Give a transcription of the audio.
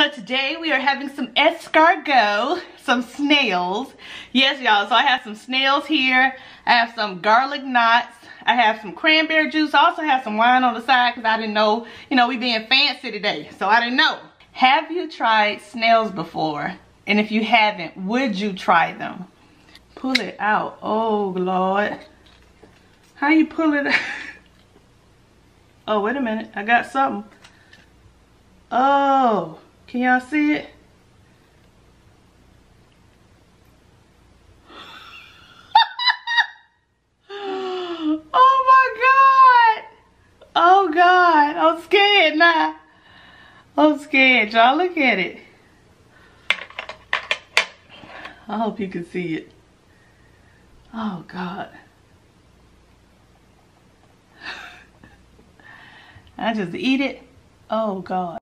So today we are having some escargot, some snails. Yes, y'all, so I have some snails here. I have some garlic knots. I have some cranberry juice. I also have some wine on the side because I didn't know, you know, we being fancy today. So I didn't know. Have you tried snails before? And if you haven't, would you try them? Pull it out. Oh, Lord. How you pull it out? Oh, wait a minute. I got something. Oh. Can y'all see it? oh my God. Oh God. I'm scared now. I'm scared. Y'all look at it. I hope you can see it. Oh God. I just eat it. Oh God.